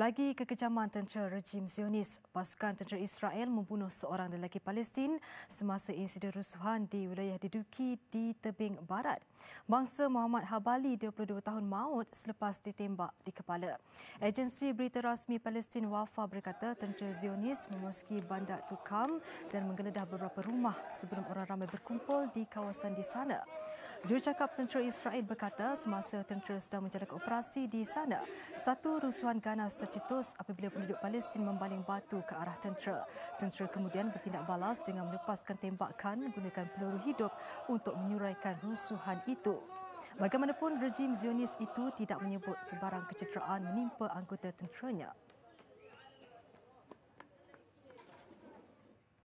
Lagi kekejaman tentera rejim Zionis, pasukan tentera Israel membunuh seorang lelaki Palestin semasa insiden rusuhan di wilayah Diduki di tebing barat. Bangsa Muhammad Habali 22 tahun maut selepas ditembak di kepala. Agensi berita rasmi Palestin Wafa berkata tentera Zionis memasuki bandar Tukam dan menggeledah beberapa rumah sebelum orang ramai berkumpul di kawasan di sana. Jurucakap tentera Israel berkata semasa tentera sedang menjalankan operasi di sana, satu rusuhan ganas tercetus apabila penduduk Palestin membaling batu ke arah tentera. Tentera kemudian bertindak balas dengan melepaskan tembakan menggunakan peluru hidup untuk menyuraikan rusuhan itu. Bagaimanapun, rejim Zionis itu tidak menyebut sebarang kecederaan menimpa anggota tenteranya.